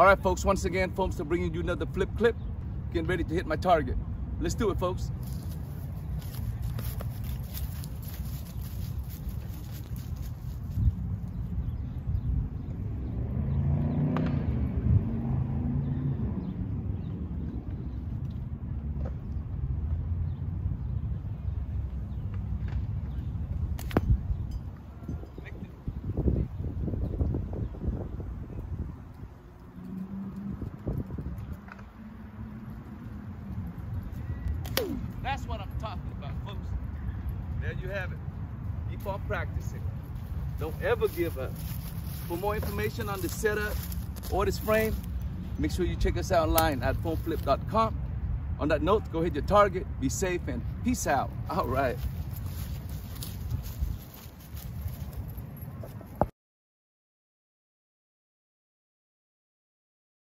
All right, folks, once again, folks, I'm bringing you another flip clip. Getting ready to hit my target. Let's do it, folks. That's what I'm talking about, folks. There you have it. Keep on practicing. Don't ever give up. For more information on the setup or this frame, make sure you check us out online at fomflip.com. On that note, go hit your target, be safe, and peace out. All right.